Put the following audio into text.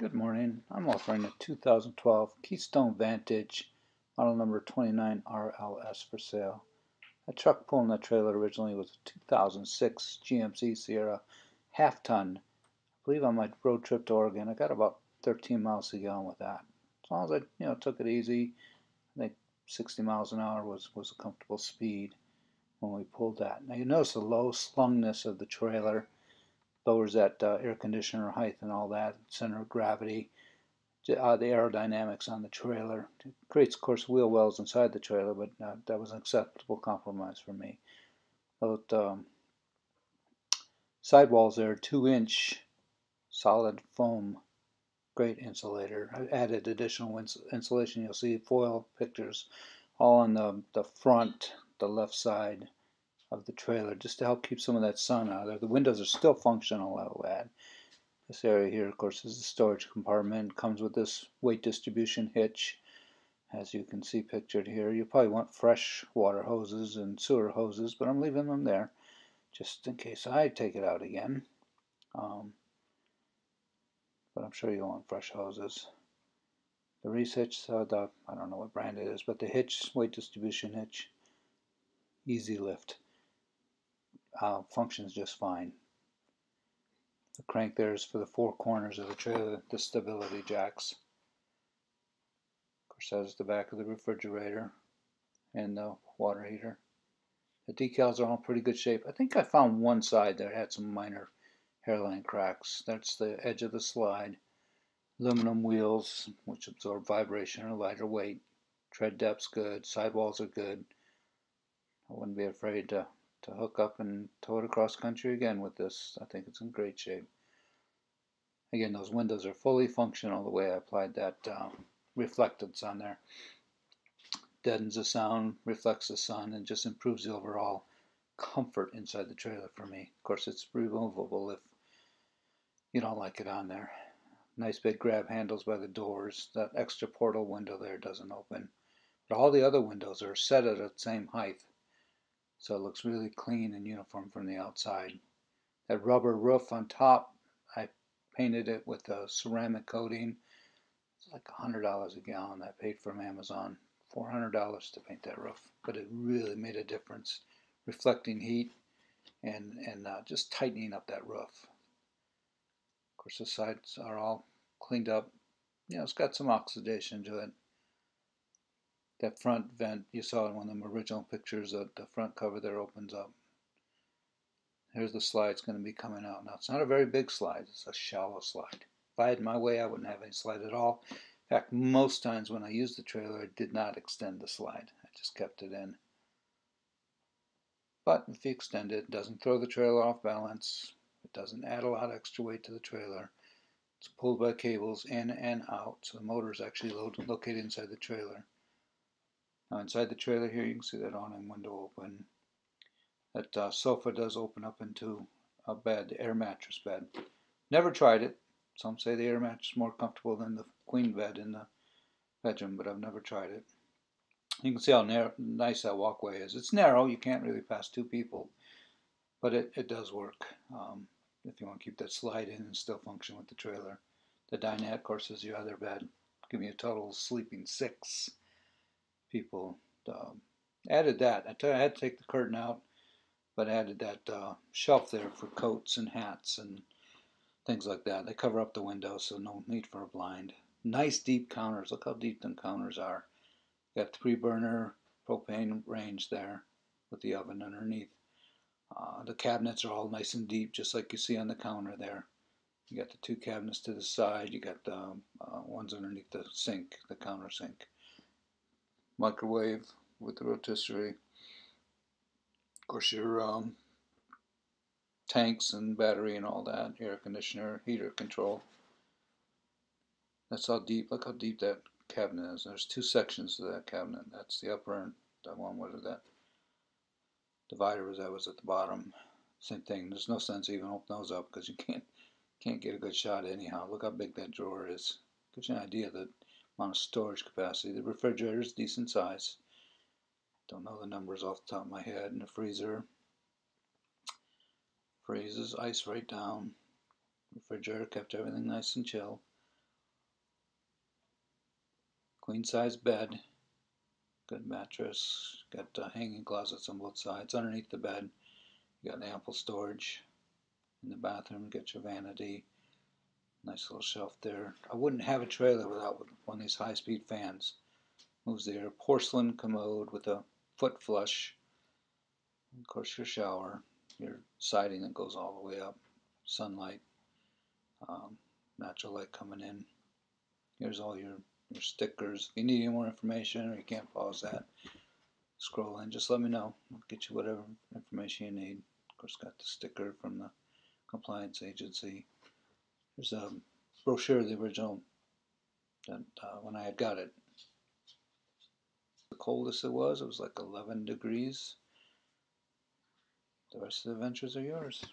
Good morning. I'm offering a 2012 Keystone Vantage, model number 29RLS for sale. The truck pulling the trailer originally was a 2006 GMC Sierra half ton. I believe on my road trip to Oregon, I got about 13 miles a gallon with that. As long as I, you know, took it easy, I think 60 miles an hour was was a comfortable speed when we pulled that. Now you notice the low slungness of the trailer lowers that uh, air conditioner height and all that, center of gravity, uh, the aerodynamics on the trailer. It creates, of course, wheel wells inside the trailer, but uh, that was an acceptable compromise for me. Both um, sidewalls there, two inch solid foam, great insulator. I added additional ins insulation. You'll see foil pictures all on the, the front, the left side, of the trailer just to help keep some of that sun out of there. The windows are still functional, I'll add. This area here, of course, is the storage compartment. Comes with this weight distribution hitch, as you can see pictured here. You probably want fresh water hoses and sewer hoses, but I'm leaving them there just in case I take it out again. Um, but I'm sure you'll want fresh hoses. The Reese hitch, uh, the, I don't know what brand it is, but the hitch, weight distribution hitch, easy lift uh, functions just fine. The crank there is for the four corners of the trailer, the stability jacks. Of course, that is the back of the refrigerator and the water heater. The decals are all in pretty good shape. I think I found one side that had some minor hairline cracks. That's the edge of the slide. Aluminum wheels, which absorb vibration or lighter weight. Tread depth's good. Sidewalls are good. I wouldn't be afraid to to hook up and tow it across country again with this. I think it's in great shape. Again, those windows are fully functional the way I applied that um, reflectance on there. Deadens the sound, reflects the sun, and just improves the overall comfort inside the trailer for me. Of course, it's removable if you don't like it on there. Nice big grab handles by the doors. That extra portal window there doesn't open. But all the other windows are set at the same height so it looks really clean and uniform from the outside. That rubber roof on top, I painted it with a ceramic coating. It's like $100 a gallon I paid from Amazon. $400 to paint that roof, but it really made a difference, reflecting heat and, and uh, just tightening up that roof. Of course, the sides are all cleaned up. You know, it's got some oxidation to it that front vent you saw in one of the original pictures that the front cover there opens up. Here's the slide's going to be coming out. Now it's not a very big slide, it's a shallow slide. If I had my way I wouldn't have any slide at all. In fact, most times when I used the trailer I did not extend the slide. I just kept it in. But if you extend it, it doesn't throw the trailer off balance. It doesn't add a lot of extra weight to the trailer. It's pulled by cables in and out, so the motor is actually located inside the trailer. Now inside the trailer here you can see that awning window open. That uh, sofa does open up into a bed, air mattress bed. Never tried it. Some say the air mattress is more comfortable than the queen bed in the bedroom, but I've never tried it. You can see how narrow, nice that walkway is. It's narrow, you can't really pass two people, but it, it does work um, if you want to keep that slide in and still function with the trailer. The dinette, of course, is your other bed. Give me a total sleeping six people um, added that. I, had to take the curtain out, but added that uh, shelf there for coats and hats and things like that. They cover up the window, so no need for a blind. Nice deep counters. Look how deep the counters are. Got three burner propane range there with the oven underneath. Uh, the cabinets are all nice and deep, just like you see on the counter there. You got the two cabinets to the side. You got the uh, ones underneath the sink, the counter sink microwave with the rotisserie. Of course, your um, tanks and battery and all that, air conditioner, heater control. That's how deep, look how deep that cabinet is. There's two sections to that cabinet. That's the upper and that one, what is that? Divider was that was at the bottom. Same thing. There's no sense even open those up because you can't can't get a good shot anyhow. Look how big that drawer is. Gives you an idea that amount of storage capacity. The refrigerator is decent size. Don't know the numbers off the top of my head. And the freezer freezes ice right down. Refrigerator kept everything nice and chill. queen size bed, good mattress, got uh, hanging closets on both sides. Underneath the bed, you got ample storage. In the bathroom, get your vanity, nice little shelf there. I wouldn't have a trailer without one of these high-speed fans. Moves the air. Porcelain commode with a foot flush. Of course, your shower, your siding that goes all the way up, sunlight, um, natural light coming in. Here's all your, your stickers. If you need any more information or you can't pause that, scroll in. Just let me know. I'll get you whatever information you need. Of course, got the sticker from the compliance agency. There's a brochure of the original that uh, when I had got it. The coldest it was, it was like 11 degrees. The rest of the adventures are yours.